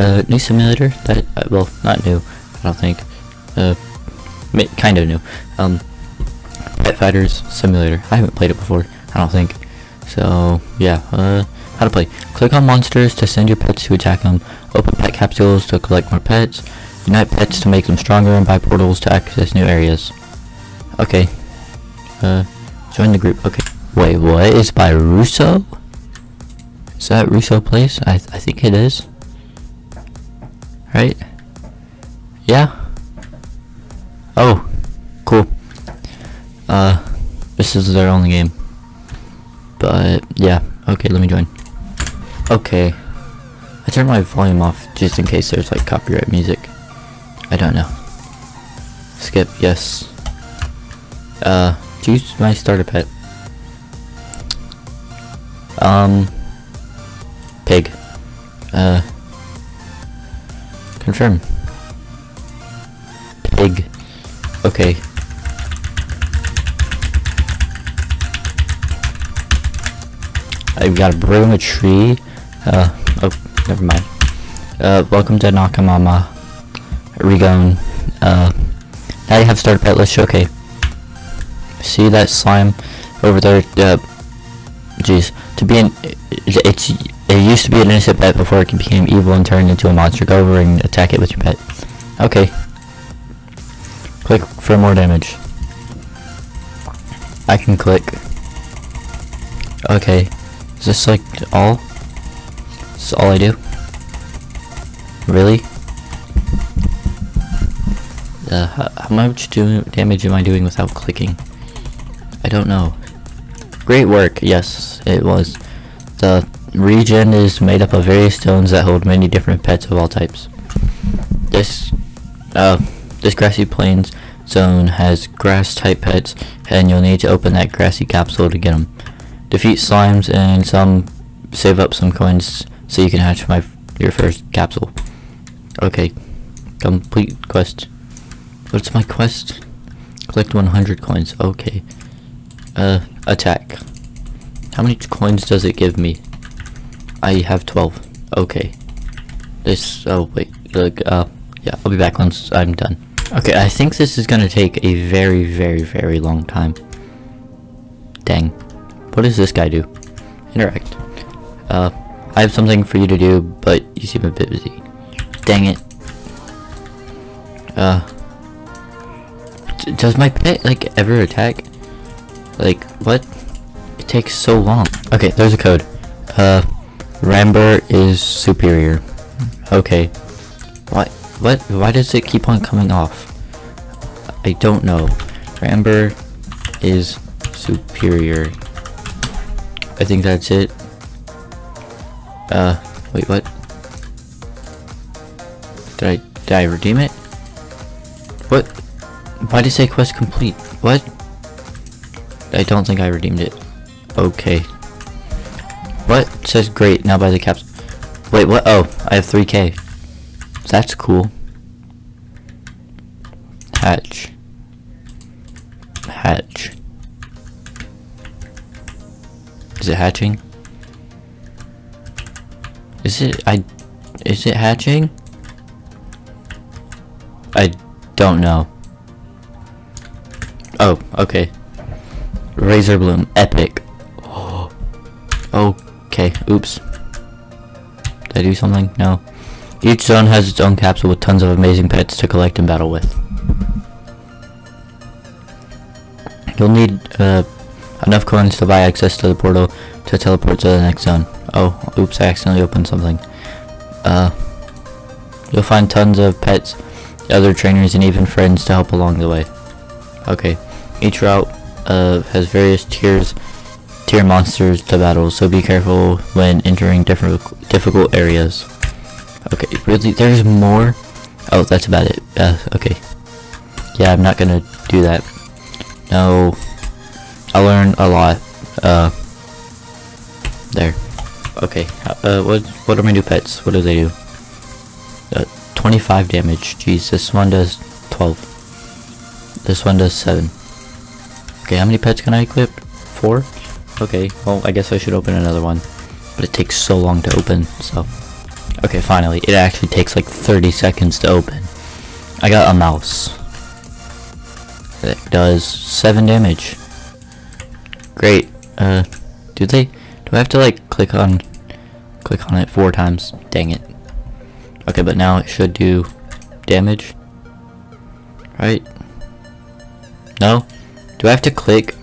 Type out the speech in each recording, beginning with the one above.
uh, new simulator that, uh, well, not new, I don't think, uh, kind of new, um, Pet Fighters Simulator. I haven't played it before, I don't think, so, yeah, uh, how to play. Click on monsters to send your pets to attack them, open pet capsules to collect more pets, unite pets to make them stronger, and buy portals to access new areas. Okay, uh, join the group, okay. Wait, what is by Russo? Is that Russo Plays? I, th I think it is. Right? Yeah? Oh, cool. Uh, this is their only game. But, yeah. Okay, let me join. Okay. I turned my volume off just in case there's like copyright music. I don't know. Skip, yes. Uh, choose my starter pet. Um, pig. Uh, confirm. Pig. Okay. I've got a broom, a tree. Uh, oh, never mind. Uh, welcome to Nakamama. Regon. Uh, now you have started pet. Let's show. Okay. See that slime over there? Uh, Jeez. To be an it's it used to be an innocent pet before it became evil and turned into a monster. Go over and attack it with your pet. Okay. Click for more damage. I can click. Okay. Is this like all? This is all I do? Really? Uh, how, how much do damage am I doing without clicking? I don't know. Great work, yes, it was. The region is made up of various stones that hold many different pets of all types. This, uh, this grassy plains zone has grass-type pets, and you'll need to open that grassy capsule to get them. Defeat slimes and some save up some coins so you can hatch my your first capsule. Okay, complete quest. What's my quest? Collect 100 coins. Okay. Uh, attack. How many coins does it give me? I have 12. Okay. This, oh wait, look, uh, yeah, I'll be back once I'm done. Okay, I think this is gonna take a very, very, very long time. Dang. What does this guy do? Interact. Uh, I have something for you to do, but you seem a bit busy. Dang it. Uh, does my pet, like, ever attack? Like, what? It takes so long. Okay, there's a code. Uh, Ramber is superior. Okay. What? What? Why does it keep on coming off? I don't know. Ramber is superior. I think that's it. Uh, wait, what? Did I, did I redeem it? What? Why did it say quest complete? What? I don't think I redeemed it. Okay. What? It says great, now buy the caps. Wait, what? Oh, I have 3k. That's cool. Hatch. Hatch. Is it hatching? Is it, I, is it hatching? I don't know. Oh, okay. Razor Bloom, epic. Oh, okay, oops. Did I do something? No. Each zone has its own capsule with tons of amazing pets to collect and battle with. You'll need uh, enough coins to buy access to the portal to teleport to the next zone. Oh, oops, I accidentally opened something. Uh, you'll find tons of pets, other trainers, and even friends to help along the way. Okay, each route uh, has various tiers, tier monsters to battle, so be careful when entering different difficult areas. Okay, really, there's more? Oh, that's about it. Uh, okay. Yeah, I'm not gonna do that. No. I learned a lot. Uh, there. Okay, uh, what, what are my new pets? What do they do? Uh, 25 damage. Jeez, this one does 12. This one does 7. Okay, how many pets can I equip? 4? Okay, well, I guess I should open another one. But it takes so long to open, so... Okay, finally. It actually takes like 30 seconds to open. I got a mouse. That does 7 damage. Great. Uh, do they... Do I have to like click on... Click on it 4 times? Dang it. Okay, but now it should do damage. Right? No? Do I have to click?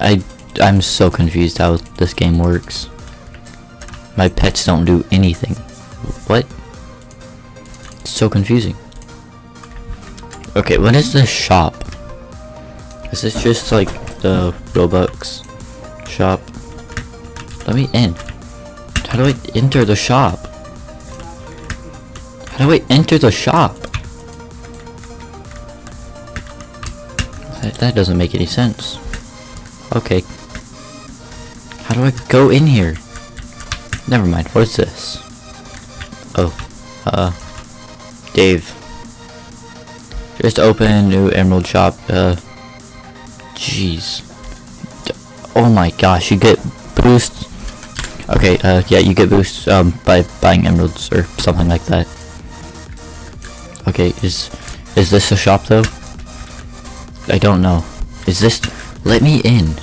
I... I'm so confused how this game works. My pets don't do anything. What? It's so confusing. Okay, what is the shop? Is this just like the Robux shop? Let me in. How do I enter the shop? How do I enter the shop? That, that doesn't make any sense. Okay. How do I go in here? Never mind. What is this? Oh. Uh. Dave. Just open a new emerald shop. Uh. Jeez. Oh my gosh, you get boosts. Okay, uh, yeah, you get boosts, um, by buying emeralds or something like that. Okay, is, is this a shop though? I don't know. Is this, let me in.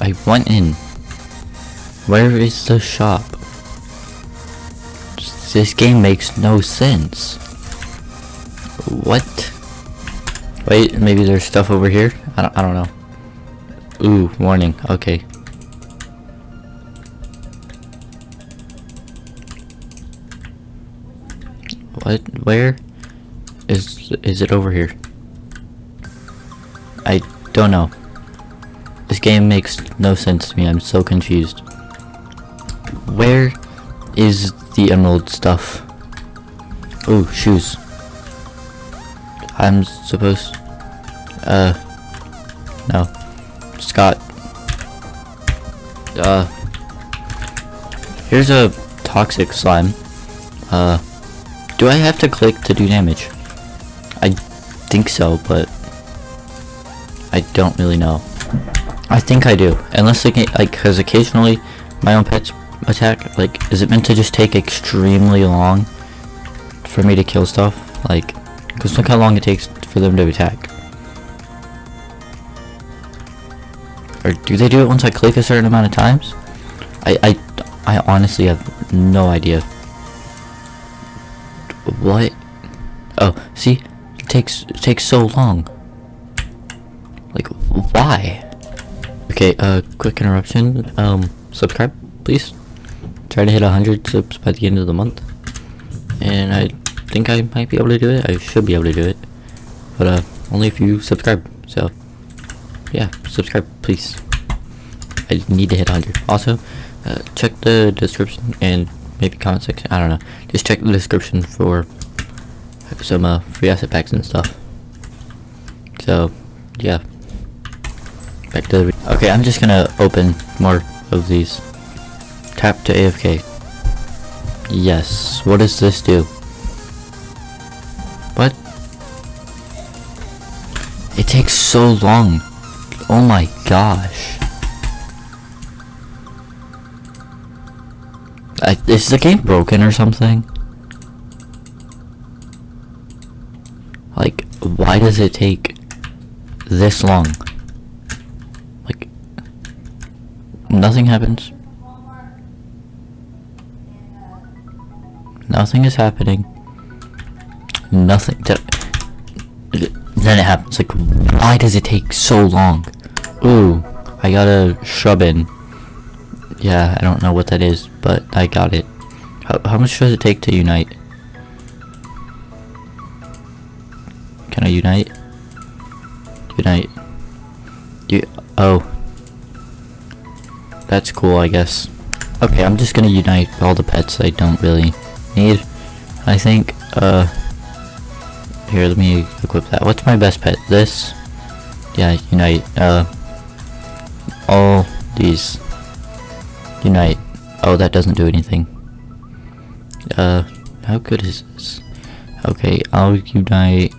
I went in. Where is the shop? This game makes no sense. What? Wait, maybe there's stuff over here? I don't, I don't know. Ooh, warning. Okay. What? Where? Is is it over here? I don't know. This game makes no sense to me. I'm so confused. Where is the emerald stuff? Ooh, shoes. I'm supposed... Uh... No. Scott. Uh... Here's a toxic slime. Uh... Do I have to click to do damage? I think so, but... I don't really know. I think I do. Unless, like, like, because occasionally my own pets attack, like, is it meant to just take extremely long for me to kill stuff? Like, because look how long it takes for them to attack. Or do they do it once I click a certain amount of times? I, I, I honestly have no idea. What? Oh, see? It takes, it takes so long. Like, why? Okay, uh, quick interruption. Um, subscribe, please. Try to hit 100 subs by the end of the month. And I think I might be able to do it. I should be able to do it. But uh, only if you subscribe. So, yeah, subscribe, please. I need to hit 100. Also, uh, check the description and maybe comment section. I don't know. Just check the description for some uh, free asset packs and stuff. So, yeah. Back to the. Okay, I'm just gonna open more of these. Tap to AFK. Yes. What does this do? What? It takes so long. Oh my gosh. I, is the game broken or something? Like, why does it take this long? Like, nothing happens. Nothing is happening. Nothing. Then it happens. Like, why does it take so long? Ooh, I got a shrub in. Yeah, I don't know what that is, but I got it. How, how much does it take to unite? Can I unite? Unite. You. Oh. That's cool, I guess. Okay, I'm just gonna unite all the pets I don't really need. I think, uh, here, let me equip that. What's my best pet? This? Yeah, unite, uh, all these. Unite. Oh, that doesn't do anything. Uh, how good is this? Okay, I'll unite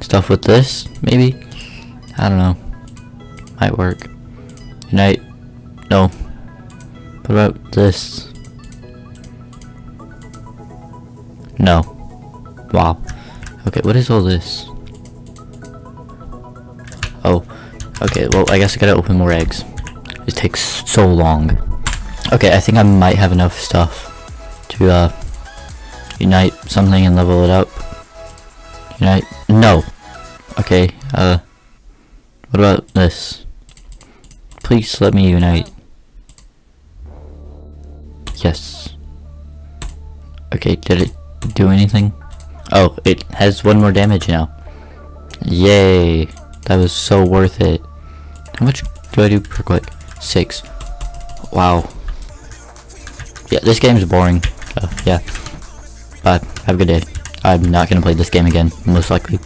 stuff with this, maybe? I don't know. Might work. Unite. No. What about this? No. Wow. Okay, what is all this? Oh. Okay, well, I guess I gotta open more eggs. It takes so long. Okay, I think I might have enough stuff to, uh, unite something and level it up. Unite? No! Okay, uh, what about this? Please let me unite. Yes. Okay, did it do anything? Oh, it has one more damage now. Yay! That was so worth it. How much do I do per click? Six. Wow. Yeah, this game's boring. Yeah. Bye. Have a good day. I'm not gonna play this game again, most likely.